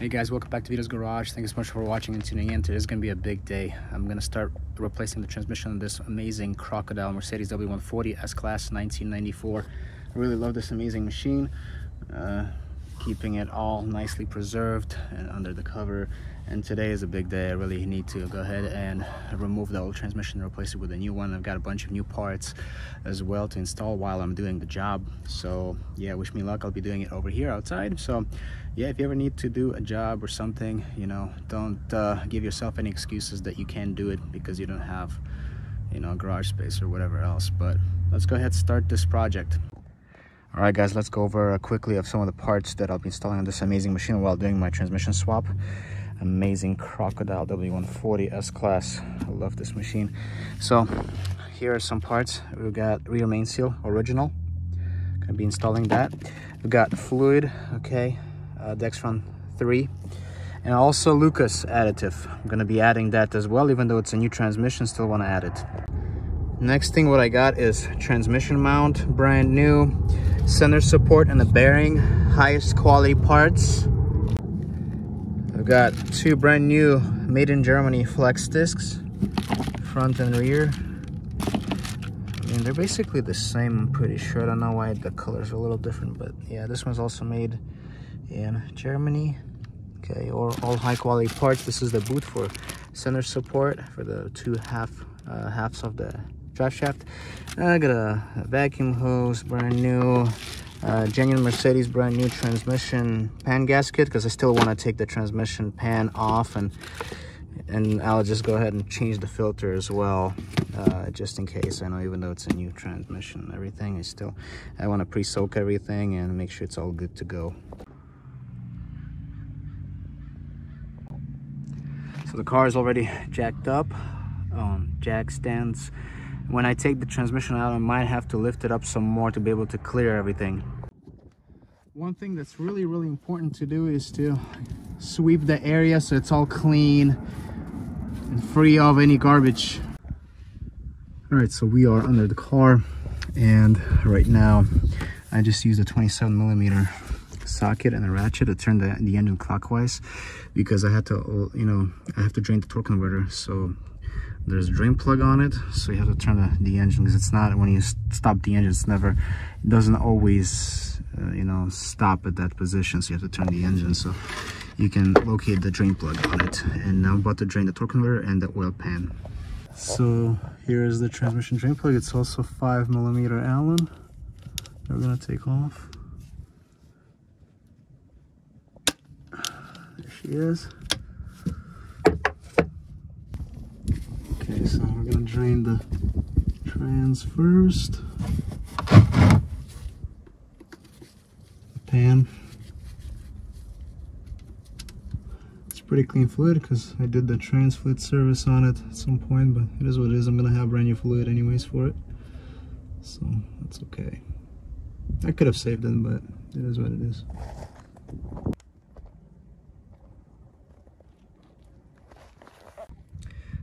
Hey guys, welcome back to Vito's Garage. Thanks so much for watching and tuning in. Today's gonna be a big day. I'm gonna start replacing the transmission on this amazing Crocodile Mercedes W140 S-Class 1994. I really love this amazing machine. Uh, keeping it all nicely preserved and under the cover. And today is a big day i really need to go ahead and remove the old transmission and replace it with a new one. I've got a bunch of new parts as well to install while i'm doing the job. So yeah wish me luck. I'll be doing it over here outside. So yeah if you ever need to do a job or something you know don't uh, give yourself any excuses that you can't do it because you don't have you know garage space or whatever else. But let's go ahead and start this project all right guys let's go over quickly of some of the parts that i'll be installing on this amazing machine while doing my transmission swap. Amazing crocodile w140 s-class. I love this machine. So here are some parts. We've got rear main seal original. Gonna be installing that. We've got fluid okay uh, dexron 3 and also lucas additive. I'm gonna be adding that as well even though it's a new transmission still want to add it next thing what i got is transmission mount brand new center support and the bearing highest quality parts. I've got two brand new made in germany flex discs front and rear. I mean, they're basically the same i'm pretty sure. I don't know why the colors are a little different but yeah this one's also made in germany. Okay or all high quality parts. This is the boot for center support for the two half uh, halves of the drive shaft. I got a, vacuum hose, brand new, uh, genuine Mercedes brand new transmission pan gasket because I still want to take the transmission pan off and and I'll just go ahead and change the filter as well uh, just in case. I know even though it's a new transmission and everything I still I want to pre-soak everything and make sure it's all good to go. So the car is already jacked up on jack stands when I take the transmission out, I might have to lift it up some more to be able to clear everything. One thing that's really, really important to do is to sweep the area so it's all clean and free of any garbage. All right, so we are under the car and right now I just used a 27 millimeter socket and a ratchet to turn the, the engine clockwise because I had to, you know, I have to drain the torque converter. So there's a drain plug on it so you have to turn the, the engine because it's not when you stop the engine it's never it doesn't always uh, you know stop at that position so you have to turn the engine. So you can locate the drain plug on it. And now I'm about to drain the torque converter and the oil pan. So here's the transmission drain plug. It's also five millimeter allen we're gonna take off. There she is Okay, so we're gonna drain the trans first. The pan. It's pretty clean fluid because I did the trans fluid service on it at some point, but it is what it is. I'm gonna have brand new fluid anyways for it. So that's okay. I could have saved it, but it is what it is.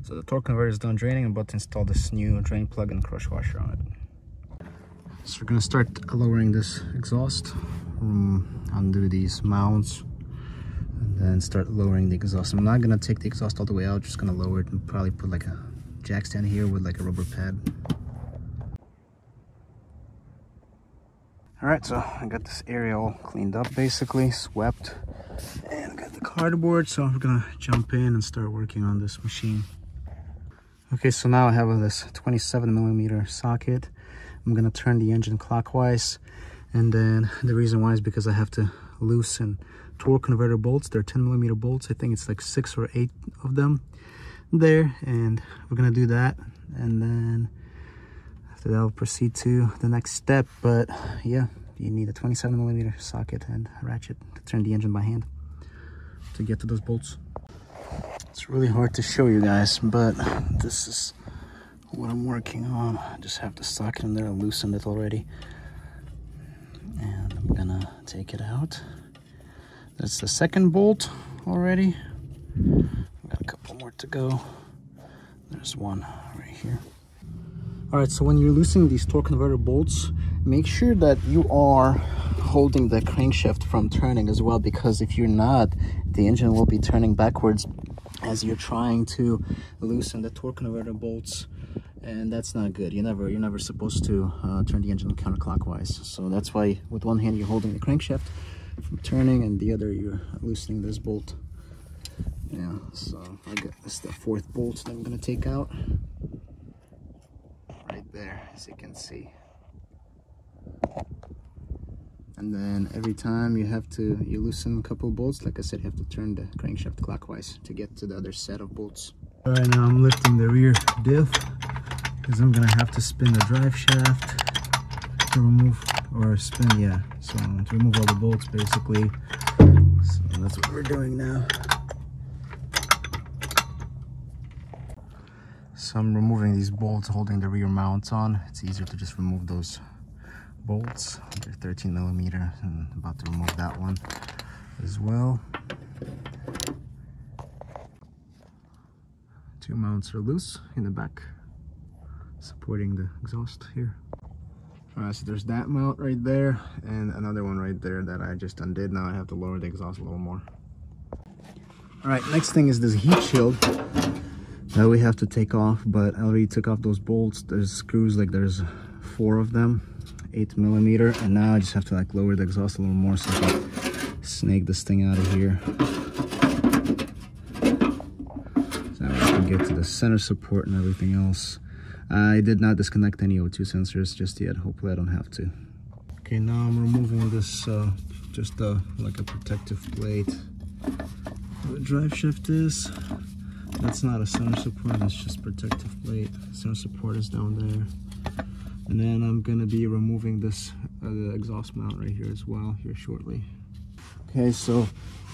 So the torque converter is done draining. I'm about to install this new drain plug and crush washer on it. So we're gonna start lowering this exhaust, um, undo these mounts, and then start lowering the exhaust. I'm not gonna take the exhaust all the way out, just gonna lower it and probably put like a jack stand here with like a rubber pad. All right, so I got this area all cleaned up basically, swept, and got the cardboard. So I'm gonna jump in and start working on this machine. Okay, so now I have this 27 millimeter socket. I'm gonna turn the engine clockwise. And then the reason why is because I have to loosen torque converter bolts. They're 10 millimeter bolts. I think it's like six or eight of them there. And we're gonna do that. And then after that, I'll proceed to the next step. But yeah, you need a 27 millimeter socket and a ratchet to turn the engine by hand to get to those bolts. It's really hard to show you guys, but this is what I'm working on. I just have to the socket in there, I loosened it already. And I'm gonna take it out. That's the second bolt already. i Got a couple more to go. There's one right here. all right so when you're loosening these torque converter bolts make sure that you are holding the crankshaft from turning as well because if you're not the engine will be turning backwards as you're trying to loosen the torque converter bolts and that's not good. You never you're never supposed to uh, turn the engine counterclockwise. So that's why with one hand you're holding the crankshaft from turning and the other you're loosening this bolt. Yeah so i got this the fourth bolt that i'm to take out. Right there as you can see and then every time you have to you loosen a couple bolts like i said you have to turn the crankshaft clockwise to get to the other set of bolts. All right now i'm lifting the rear diff because i'm gonna have to spin the drive shaft to remove or spin yeah so to remove all the bolts basically. So that's what we're doing now. So i'm removing these bolts holding the rear mounts on. It's easier to just remove those bolts. They're 13 millimeter and about to remove that one as well. Two mounts are loose in the back, supporting the exhaust here. All right, so there's that mount right there and another one right there that I just undid. Now I have to lower the exhaust a little more. All right, next thing is this heat shield that we have to take off, but I already took off those bolts. There's screws, like there's four of them eight millimeter and now I just have to like lower the exhaust a little more so I can snake this thing out of here. So now I can get to the center support and everything else. I did not disconnect any O2 sensors just yet. Hopefully I don't have to. Okay now I'm removing this uh, just uh, like a protective plate. The drive shaft is that's not a center support it's just protective plate. Center support is down there and then I'm gonna be removing this uh, exhaust mount right here as well here shortly. Okay so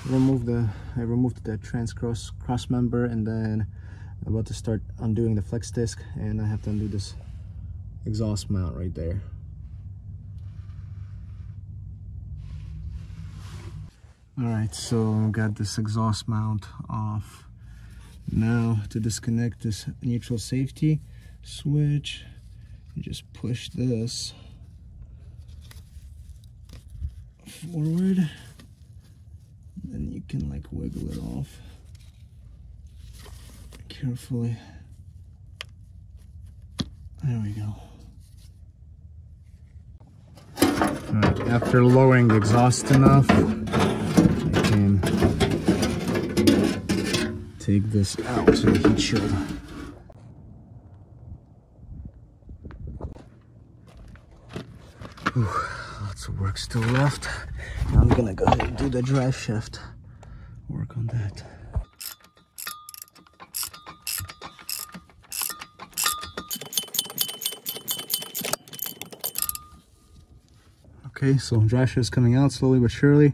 remove the I removed the trans cross cross member and then I'm about to start undoing the flex disc and I have to undo this exhaust mount right there. All right so got this exhaust mount off. Now to disconnect this neutral safety switch you just push this forward. Then you can like wiggle it off carefully. There we go. Right, after lowering the exhaust enough I can take this out to the heat shield Whew, lots of work still left. I'm gonna go ahead and do the drive shaft. Work on that. Okay, so drive shaft is coming out slowly but surely.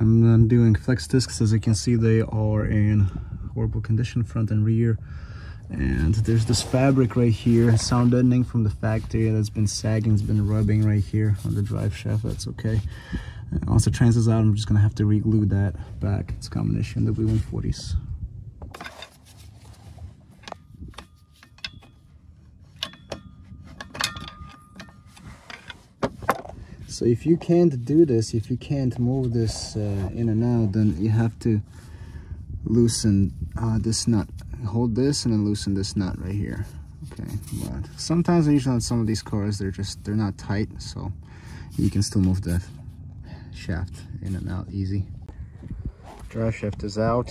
I'm then doing flex discs. As you can see, they are in horrible condition, front and rear and there's this fabric right here sound deadening from the factory that's been sagging it's been rubbing right here on the drive shaft that's okay. And once it transits out i'm just gonna have to re-glue that back. It's a combination w140s so if you can't do this if you can't move this uh, in and out then you have to loosen uh, this nut hold this and then loosen this nut right here. Okay but sometimes usually on some of these cars they're just they're not tight so you can still move the shaft in and out easy. Drive shaft is out.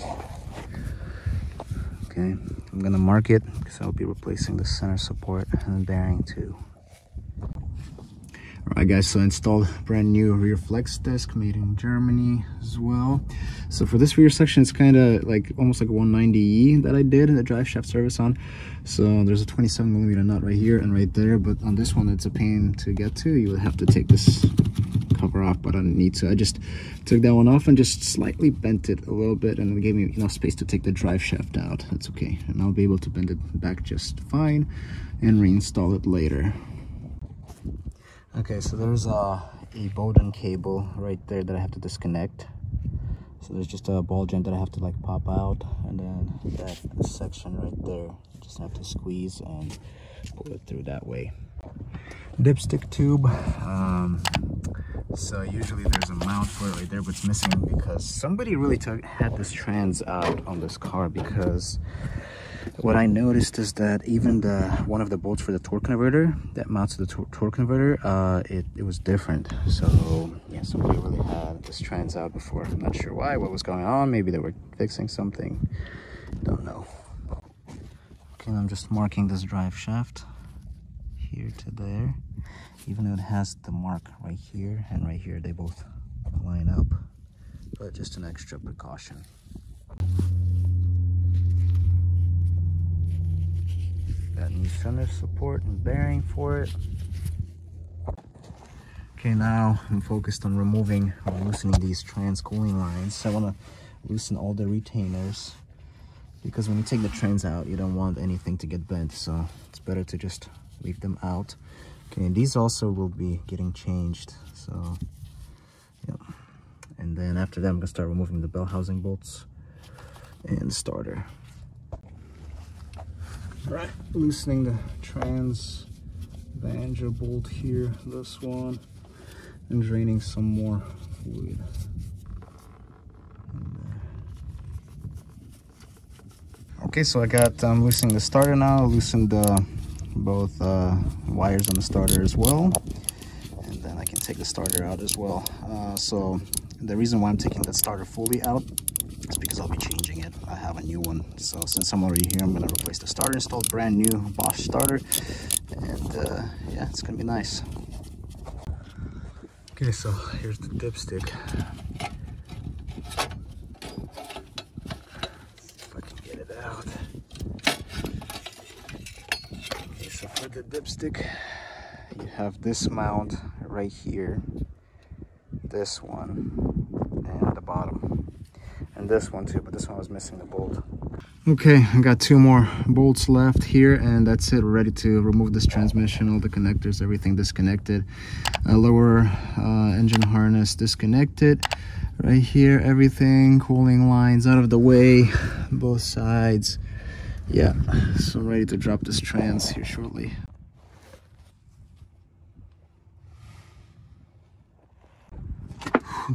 Okay i'm gonna mark it because i'll be replacing the center support and bearing too Alright guys, so I installed brand new rear flex disc made in Germany as well. So for this rear section, it's kind of like almost like a 190E that I did in the drive shaft service on. So there's a 27 millimeter nut right here and right there, but on this one, it's a pain to get to. You would have to take this cover off, but I didn't need to. I just took that one off and just slightly bent it a little bit and it gave me enough space to take the drive shaft out. That's okay. And I'll be able to bend it back just fine and reinstall it later. Okay, so there's a, a Bowden cable right there that I have to disconnect. So there's just a ball joint that I have to like pop out and then that section right there, just have to squeeze and pull it through that way. Dipstick tube. Um, so usually there's a mount for it right there, but it's missing because somebody really took had this trans out on this car because what I noticed is that even the one of the bolts for the torque converter that mounts to the tor torque converter, uh, it, it was different. So yeah, somebody really had this trans out before. I'm not sure why, what was going on. Maybe they were fixing something. Don't know. Okay, I'm just marking this drive shaft here to there even though it has the mark right here and right here they both line up but just an extra precaution got new center support and bearing for it. Okay now i'm focused on removing or loosening these trans cooling lines i want to loosen all the retainers because when you take the trans out you don't want anything to get bent so it's better to just leave them out. Okay and these also will be getting changed so yeah and then after that i'm gonna start removing the bell housing bolts and starter right. Loosening the trans banjo bolt here this one and draining some more fluid okay so i got um loosening the starter now loosened the both uh, wires on the starter as well and then I can take the starter out as well. Uh, so the reason why I'm taking that starter fully out is because I'll be changing I have a new one. So since I'm already here I'm gonna replace the starter installed brand new Bosch starter and uh, yeah it's gonna be nice. Okay so here's the dipstick. Fucking get it out. Here's the dipstick you have this mount right here this one and the bottom and this one too but this one was missing the bolt. Okay i got two more bolts left here and that's it. We're ready to remove this transmission all the connectors everything disconnected. Uh, lower uh, engine harness disconnected right here everything cooling lines out of the way both sides. Yeah so I'm ready to drop this trans here shortly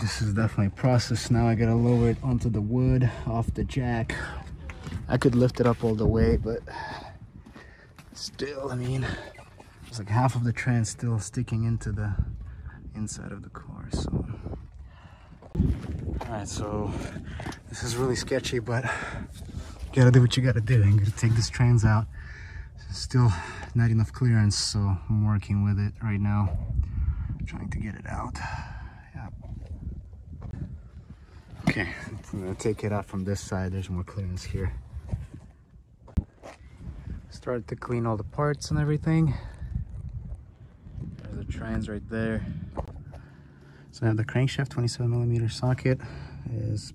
this is definitely processed now i gotta lower it onto the wood off the jack i could lift it up all the way but still i mean it's like half of the trans still sticking into the inside of the car so all right so this is really sketchy but gotta do what you gotta do. I'm gonna take this trans out. Still not enough clearance, so I'm working with it right now. Trying to get it out. Yeah. Okay, I'm gonna take it out from this side. There's more clearance here. Started to clean all the parts and everything. There's the trans right there. So I have the crankshaft 27 millimeter socket is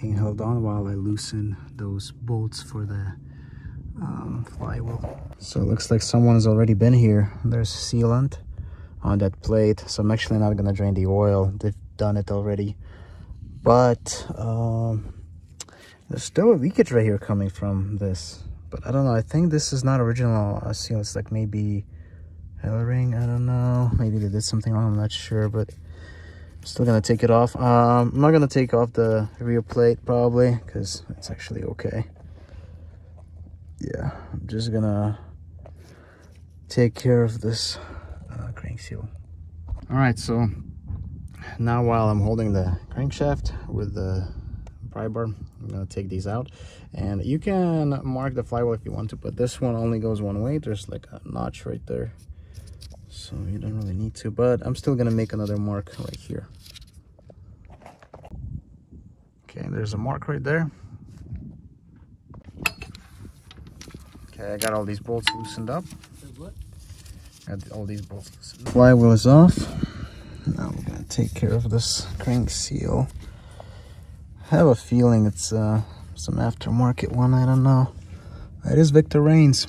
being held on while I loosen those bolts for the um, flywheel. So it looks like someone has already been here. There's sealant on that plate. So I'm actually not gonna drain the oil. They've done it already. But um, there's still a leakage right here coming from this. But I don't know. I think this is not original uh, seal. It's like maybe ring. I don't know. Maybe they did something wrong. I'm not sure. But I'm still gonna take it off um, i'm not gonna take off the rear plate probably because it's actually okay yeah i'm just gonna take care of this uh, crank seal all right so now while i'm holding the crankshaft with the pry bar i'm gonna take these out. And you can mark the flywheel if you want to but this one only goes one way. There's like a notch right there. So you don't really need to but i'm still gonna make another mark right here. Okay there's a mark right there. Okay i got all these bolts loosened up. Got all these bolts loosened flywheel is off now we're gonna take care of this crank seal I have a feeling it's uh, some aftermarket one I don't know it is Victor Reinz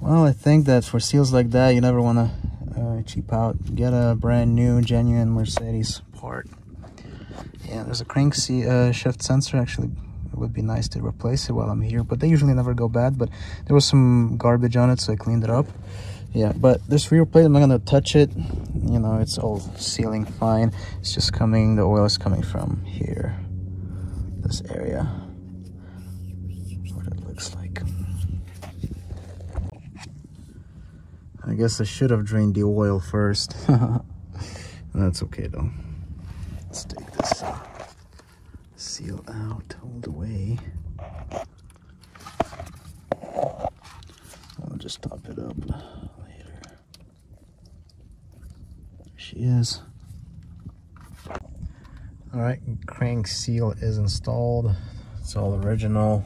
well, I think that for seals like that, you never want to uh, cheap out. Get a brand new, genuine Mercedes part. Yeah, there's a crank uh, shift sensor actually it would be nice to replace it while I'm here. But they usually never go bad. But there was some garbage on it, so I cleaned it up. Yeah, but this rear plate, I'm not gonna touch it. You know, it's all sealing fine. It's just coming, the oil is coming from here, this area. What it looks like. I guess I should have drained the oil first. That's okay though. Let's take this seal out all the way. I'll just top it up later. There she is. All right, seal is installed. It's all original.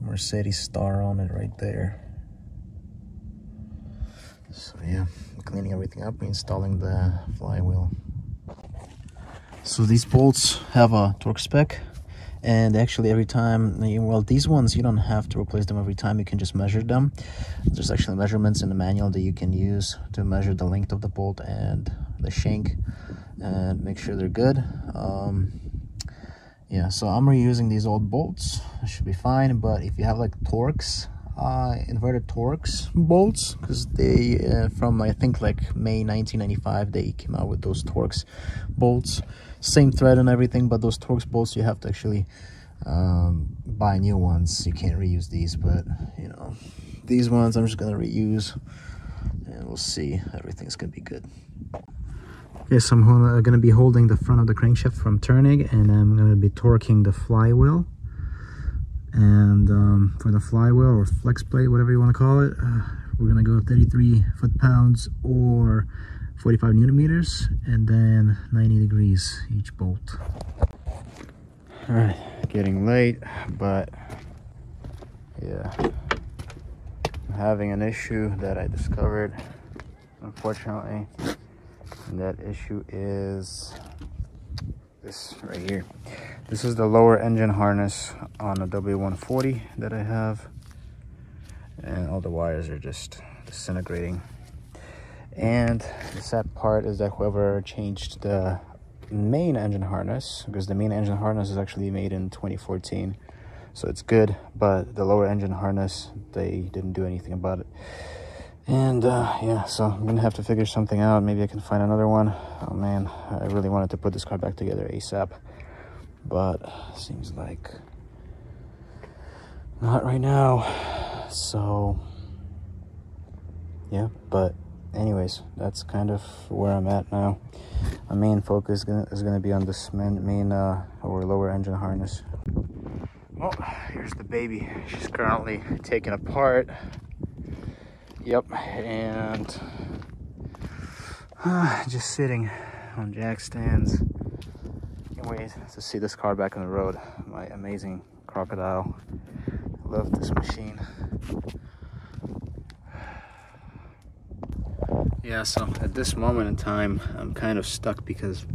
Mercedes star on it right there. So yeah, cleaning everything up, installing the flywheel. So these bolts have a torque spec and actually every time, well these ones you don't have to replace them every time, you can just measure them. There's actually measurements in the manual that you can use to measure the length of the bolt and the shank and make sure they're good. Um, yeah, so I'm reusing these old bolts, it should be fine, but if you have like Torx, uh, inverted Torx bolts because they uh, from I think like May 1995 they came out with those Torx bolts. Same thread and everything but those Torx bolts you have to actually um, buy new ones. You can't reuse these but you know these ones I'm just gonna reuse and we'll see. Everything's gonna be good okay so I'm gonna be holding the front of the crankshaft from turning and I'm gonna be torquing the flywheel. And um, for the flywheel or flex plate whatever you want to call it uh, we're gonna go 33 foot-pounds or 45 newton meters and then 90 degrees each bolt. All right getting late but yeah. I'm having an issue that I discovered unfortunately and that issue is this right here this is the lower engine harness on a W140 that I have. And all the wires are just disintegrating. And the sad part is that whoever changed the main engine harness, because the main engine harness is actually made in 2014, so it's good, but the lower engine harness, they didn't do anything about it. And uh, yeah, so I'm gonna have to figure something out. Maybe I can find another one. Oh man, I really wanted to put this car back together ASAP but seems like not right now. So yeah but anyways that's kind of where i'm at now. My main focus is going to be on this main, main uh, or lower engine harness. Well here's the baby. She's currently taken apart yep and uh, just sitting on jack stands wait to see this car back on the road. My amazing crocodile. Love this machine. Yeah, so at this moment in time, I'm kind of stuck because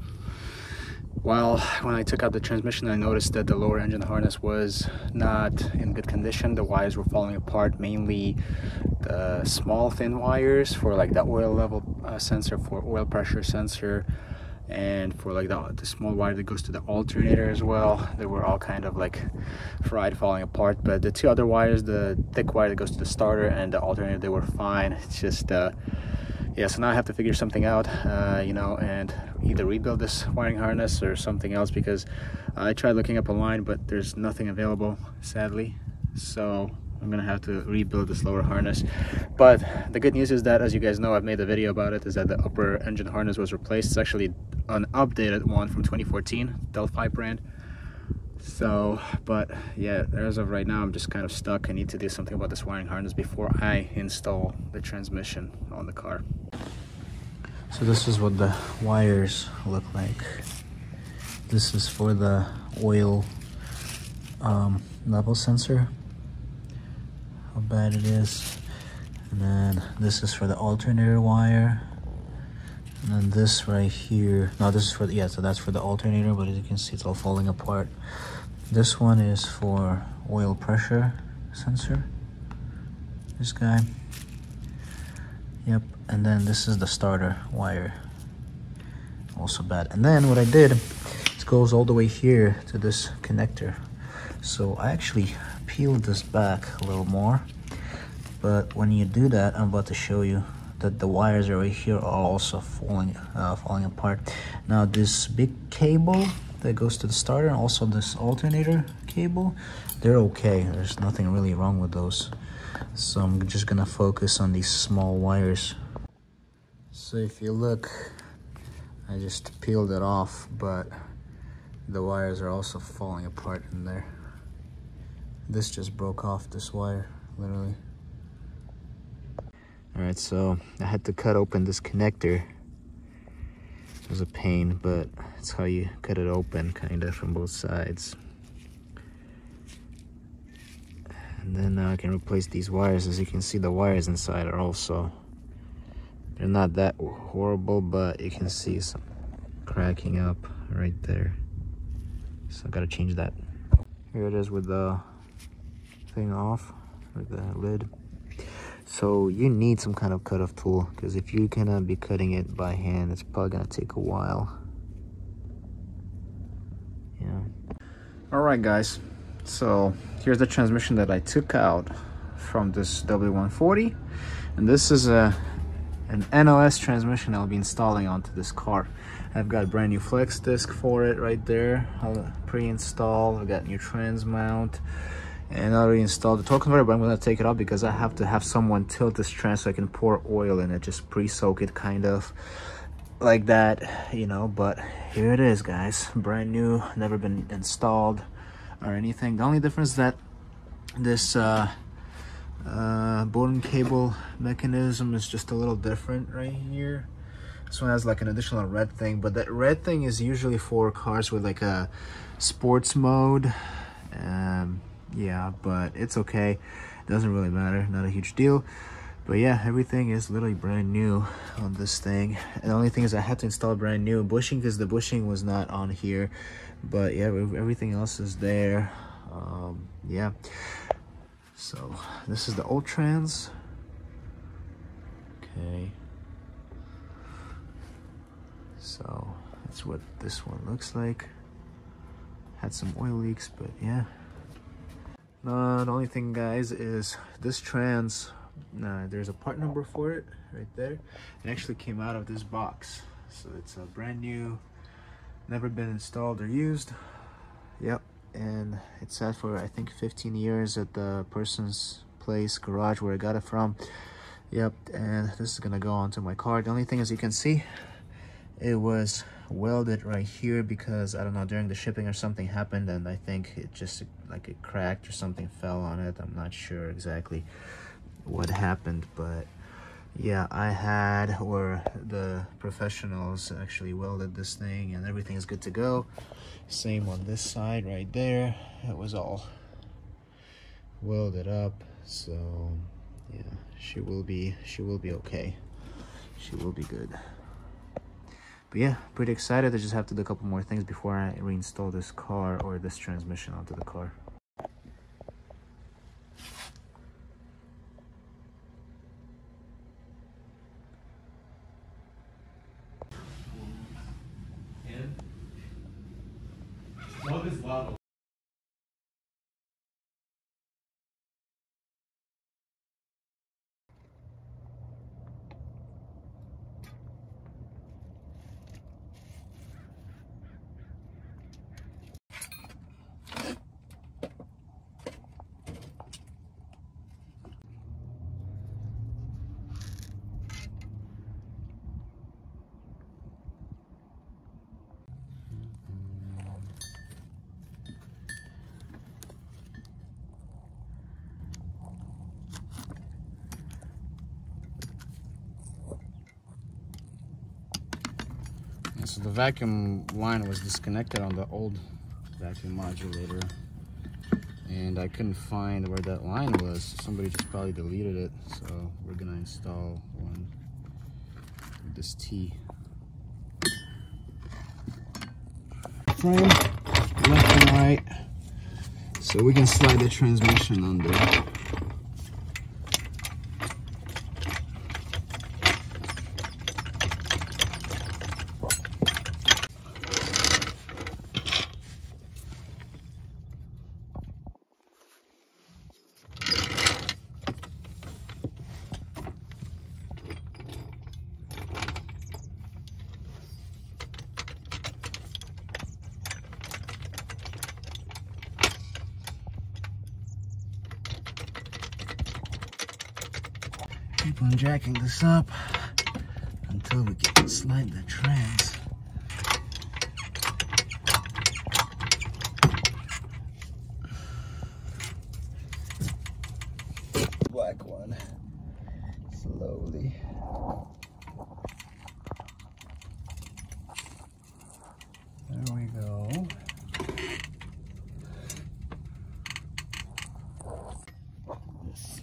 while when I took out the transmission, I noticed that the lower engine harness was not in good condition. The wires were falling apart, mainly the small thin wires for like the oil level uh, sensor, for oil pressure sensor, and for like the, the small wire that goes to the alternator as well. They were all kind of like fried falling apart. But the two other wires the thick wire that goes to the starter and the alternator they were fine. It's just uh yeah so now i have to figure something out uh you know and either rebuild this wiring harness or something else because i tried looking up online but there's nothing available sadly. So I'm gonna have to rebuild this lower harness. But the good news is that as you guys know I've made a video about it is that the upper engine harness was replaced. It's actually an updated one from 2014 Delphi brand. So but yeah as of right now I'm just kind of stuck. I need to do something about this wiring harness before I install the transmission on the car. So this is what the wires look like. This is for the oil um, level sensor how bad it is. And then this is for the alternator wire. And then this right here. No this is for the yeah so that's for the alternator but as you can see it's all falling apart. This one is for oil pressure sensor. This guy. Yep and then this is the starter wire. Also bad. And then what i did it goes all the way here to this connector. So I actually peeled this back a little more. But when you do that, I'm about to show you that the wires over here are also falling uh, falling apart. Now this big cable that goes to the starter and also this alternator cable, they're okay. There's nothing really wrong with those. So I'm just gonna focus on these small wires. So if you look, I just peeled it off, but the wires are also falling apart in there. This just broke off this wire, literally. All right, so I had to cut open this connector. It was a pain, but it's how you cut it open, kind of, from both sides. And then now I can replace these wires. As you can see, the wires inside are also, they're not that horrible, but you can see some cracking up right there. So I gotta change that. Here it is with the thing off, with the lid. So you need some kind of cut-off tool because if you're gonna be cutting it by hand, it's probably gonna take a while. Yeah. All right, guys. So here's the transmission that I took out from this W140. And this is a an NOS transmission I'll be installing onto this car. I've got a brand new flex disc for it right there, pre-installed. I've got new trans mount and I already installed the torque converter, but I'm gonna take it out because I have to have someone tilt this trans so I can pour oil in it, just pre-soak it kind of like that, you know, but here it is, guys. Brand new, never been installed or anything. The only difference is that this uh, uh, cable mechanism is just a little different right here. This one has like an additional red thing, but that red thing is usually for cars with like a sports mode. Um, yeah, but it's okay. It Doesn't really matter, not a huge deal. But yeah, everything is literally brand new on this thing. And the only thing is I had to install brand new bushing because the bushing was not on here. But yeah, everything else is there. Um, yeah. So this is the old trans. Okay. So that's what this one looks like. Had some oil leaks, but yeah. Uh, the only thing guys is this trans uh, there's a part number for it right there. It actually came out of this box. So it's a brand new never been installed or used. Yep and it sat for i think 15 years at the person's place garage where i got it from. Yep and this is gonna go onto my car. The only thing as you can see it was welded right here because I don't know during the shipping or something happened and I think it just like it cracked or something fell on it. I'm not sure exactly what happened but yeah I had or the professionals actually welded this thing and everything is good to go. Same on this side right there. It was all welded up so yeah she will be she will be okay. She will be good. But yeah pretty excited. I just have to do a couple more things before i reinstall this car or this transmission onto the car so the vacuum line was disconnected on the old vacuum modulator and I couldn't find where that line was. Somebody just probably deleted it. So we're gonna install one with this T. Frame, left and right. So we can slide the transmission under. on jacking this up until we can slide the trans. Black one. Slowly. There we go. This.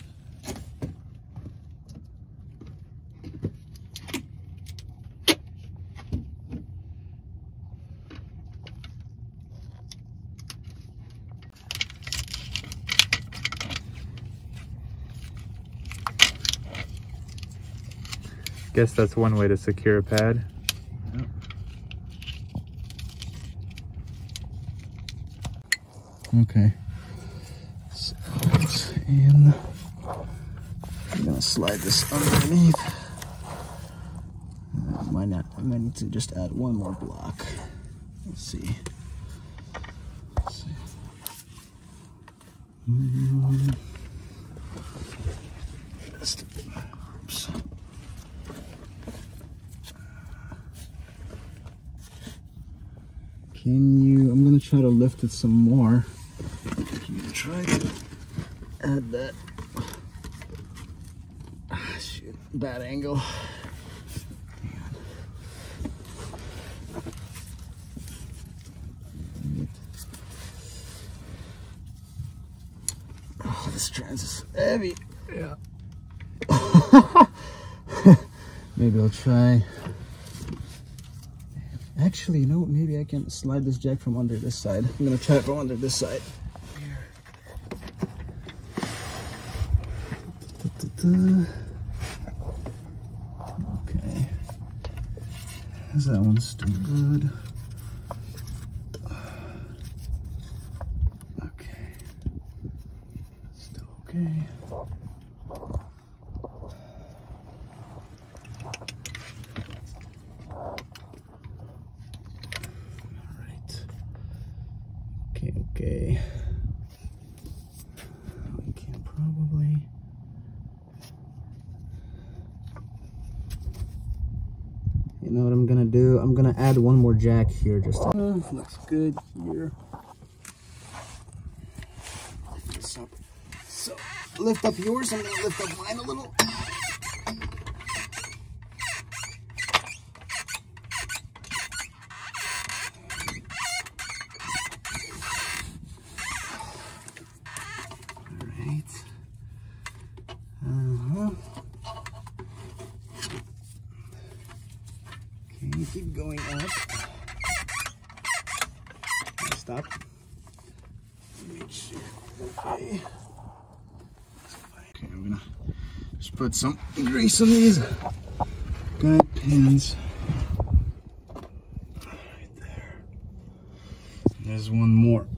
Guess that's one way to secure a pad. Okay. So it's in. I'm gonna slide this underneath. I might not. I might need to just add one more block. Let's see. Let's see. Mm. Just- oops. Can you? I'm gonna try to lift it some more. Can you try to add that? Ah, shit, bad angle. Oh, this trans is heavy. Yeah. Maybe I'll try. Actually, you know, maybe I can slide this jack from under this side. I'm gonna try it from under this side. Okay. That one still good? Okay. Still okay. Alright. Okay, okay. We can probably. You know what I'm gonna do? I'm gonna add one more jack here just uh, looks good here. Up. So lift up yours, I'm gonna lift up mine a little. Alright. Uh-huh. Okay, keep going up. Stop. Make sure. Okay. Okay, I'm gonna just put some grease on these guide pins. Right there. There's one more.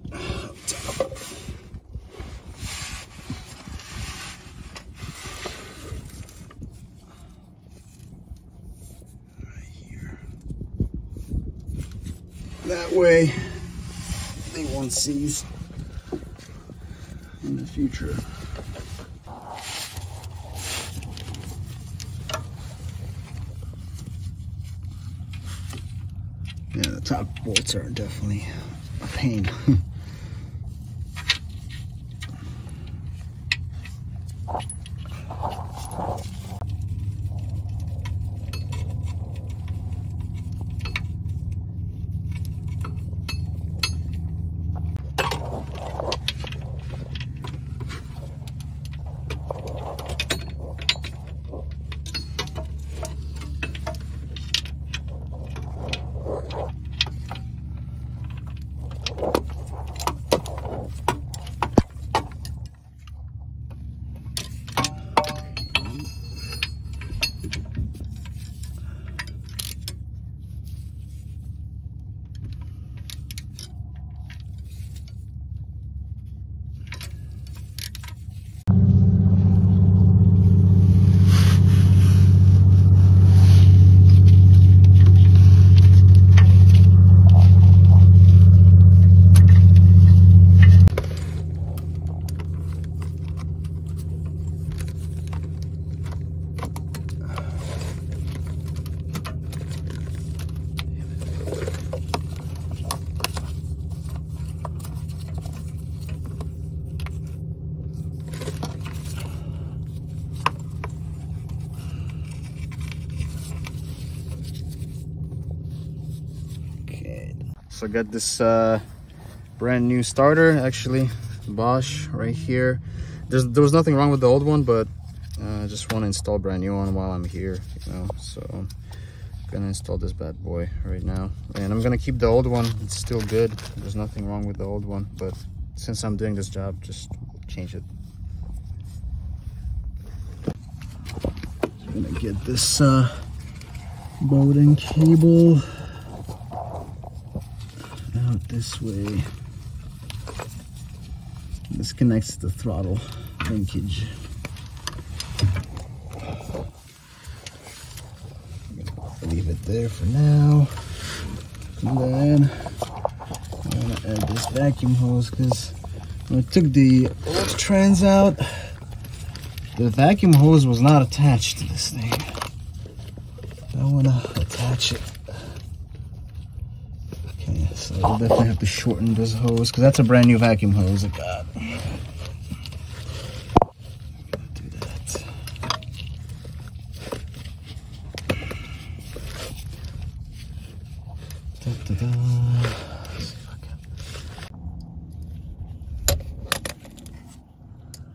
That way they won't seize in the future. The bolts are definitely a pain. So I got this uh, brand new starter, actually, Bosch right here. There's, there was nothing wrong with the old one, but uh, I just want to install brand new one while I'm here, you know. So I'm gonna install this bad boy right now. And I'm gonna keep the old one, it's still good. There's nothing wrong with the old one, but since I'm doing this job, just change it. I'm gonna get this uh, Bowden cable this way. This connects the throttle linkage. leave it there for now. And then I'm gonna add this vacuum hose because when I took the old trans out, the vacuum hose was not attached to this thing. I want to attach it. So we'll oh. definitely have to shorten this hose because that's a brand new vacuum hose I got. Da, da, da.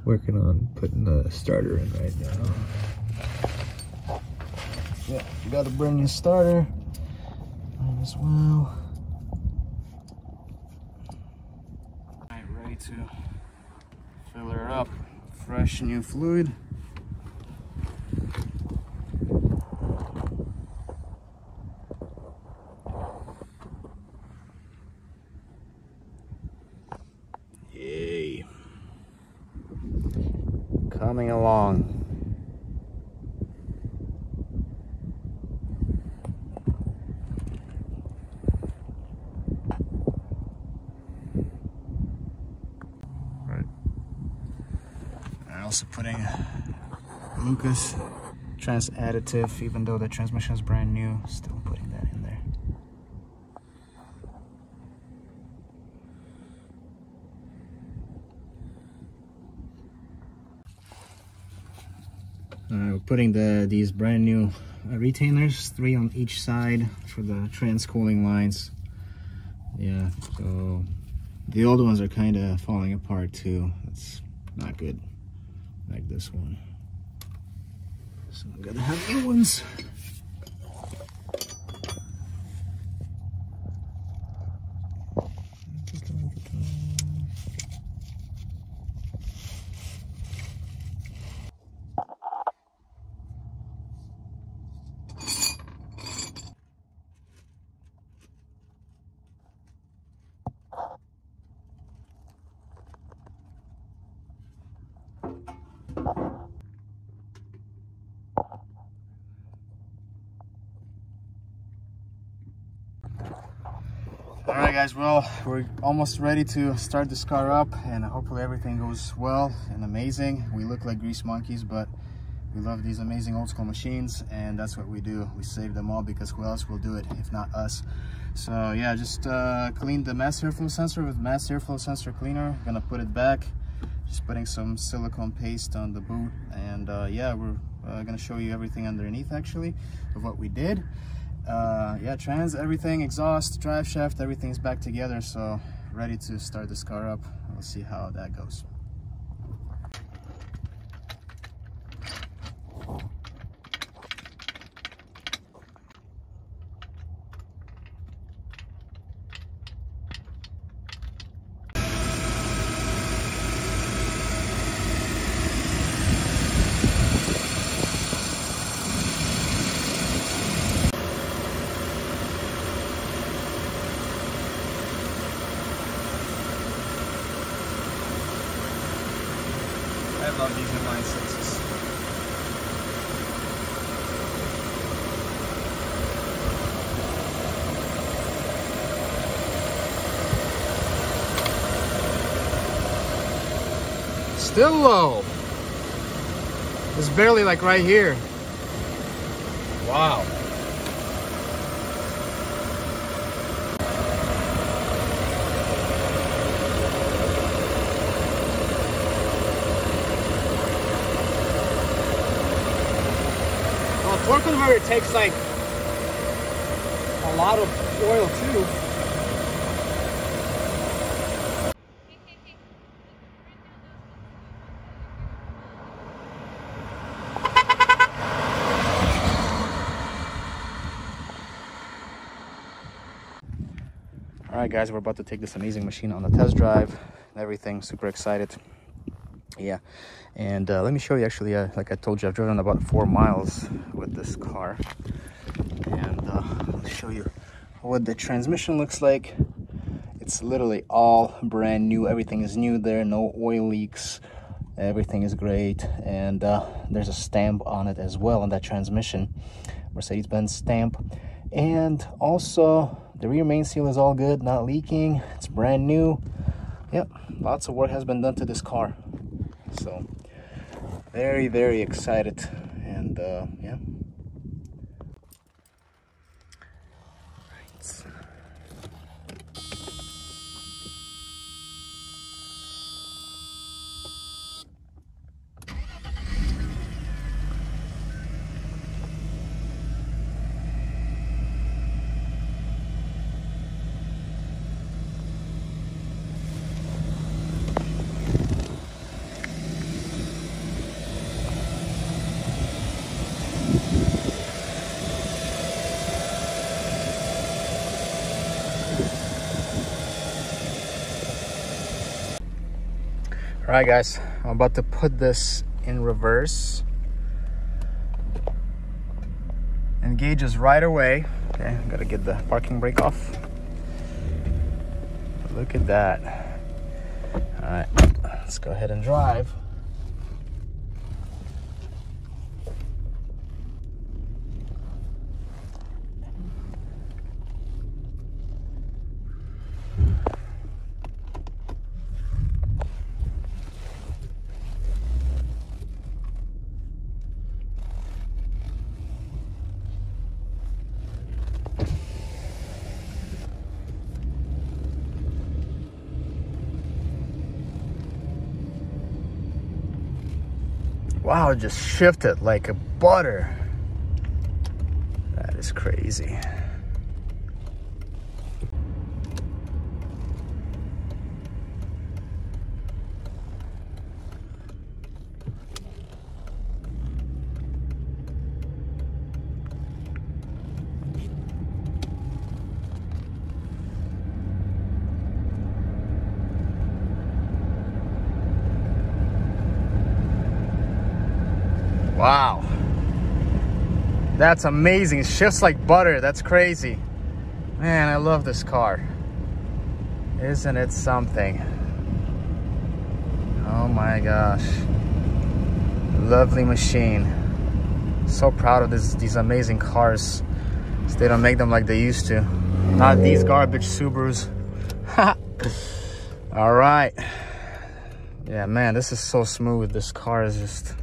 Working on putting the starter in right now. Yeah, got a brand new starter as well. Alright, ready to fill her up. Fresh new fluid. Yay. Coming along. Right. I'm also putting Lucas trans additive, even though the transmission is brand new, still putting that in there. Uh, we're putting the these brand new uh, retainers, three on each side for the trans cooling lines. Yeah, so the old ones are kind of falling apart too. That's not good, like this one. So I'm gonna have new ones. Well, we're almost ready to start this car up, and hopefully everything goes well and amazing. We look like grease monkeys, but we love these amazing old school machines, and that's what we do. We save them all because who else will do it if not us? So yeah, just uh, cleaned the mass airflow sensor with mass airflow sensor cleaner. Gonna put it back. Just putting some silicone paste on the boot, and uh, yeah, we're uh, gonna show you everything underneath actually of what we did uh, yeah, trans, everything, exhaust, drive shaft, everything's back together. So ready to start this car up. We'll see how that goes. I love these inline sixes. Still low. It's barely like right here. Wow. Well, torque converter takes like a lot of oil too. Right, guys, we're about to take this amazing machine on a test drive and everything. Super excited. Yeah, and uh, let me show you actually, uh, like I told you, I've driven about four miles with this car. And uh, I'll show you what the transmission looks like. It's literally all brand new. Everything is new there, no oil leaks. Everything is great. And uh, there's a stamp on it as well on that transmission. Mercedes-Benz stamp. And also the rear main seal is all good, not leaking. It's brand new. Yep, lots of work has been done to this car. So very, very excited. And uh, yeah. All right, guys, I'm about to put this in reverse. Engages right away. Okay, gotta get the parking brake off. Look at that. All right, let's go ahead and drive. Wow, just shifted like a butter. That is crazy. Wow. That's amazing. Shifts like butter. That's crazy. Man, I love this car. Isn't it something? Oh my gosh. Lovely machine. So proud of this, these amazing cars. They don't make them like they used to. Not these garbage Subarus. All right. Yeah, man, this is so smooth. This car is just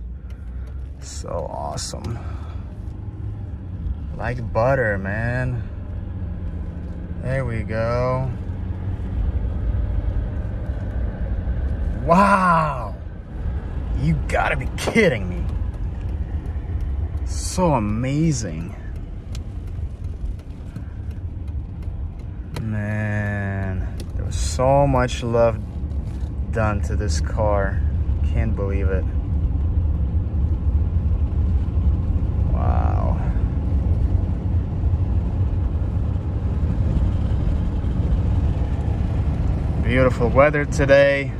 so awesome. Like butter, man. There we go. Wow. You gotta be kidding me. So amazing. Man, there was so much love done to this car. Can't believe it. Wow. Beautiful weather today.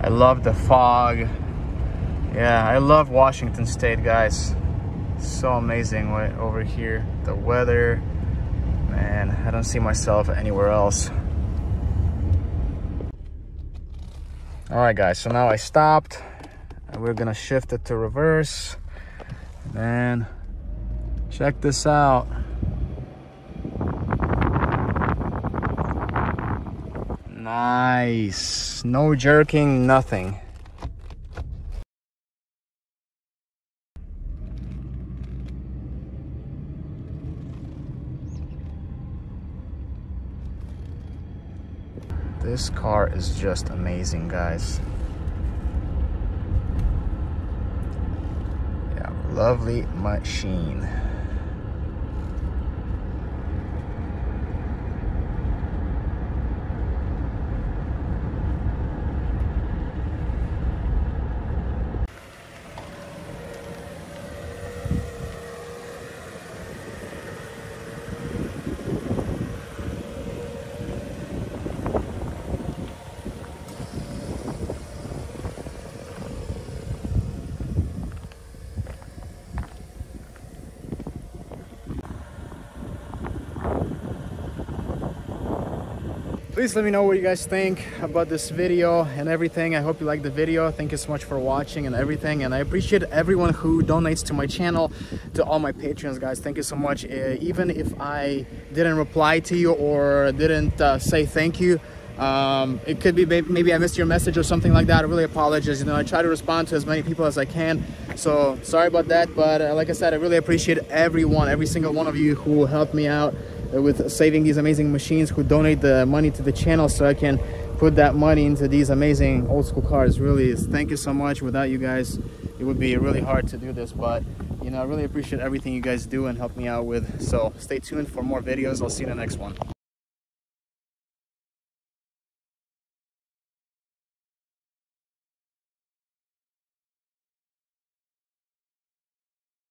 I love the fog. Yeah, I love Washington State, guys. So amazing over here. The weather, man, I don't see myself anywhere else. All right, guys, so now I stopped. We're gonna shift it to reverse. Man, check this out. Nice. No jerking, nothing. This car is just amazing, guys. Yeah, lovely machine. Please let me know what you guys think about this video and everything i hope you like the video thank you so much for watching and everything and i appreciate everyone who donates to my channel to all my patrons guys thank you so much uh, even if i didn't reply to you or didn't uh, say thank you um, it could be maybe I missed your message or something like that. I really apologize. You know, I try to respond to as many people as I can. So sorry about that. But uh, like I said, I really appreciate everyone, every single one of you who helped me out with saving these amazing machines, who donate the money to the channel so I can put that money into these amazing old school cars. Really, thank you so much. Without you guys, it would be really hard to do this. But you know, I really appreciate everything you guys do and help me out with. So stay tuned for more videos. I'll see you in the next one.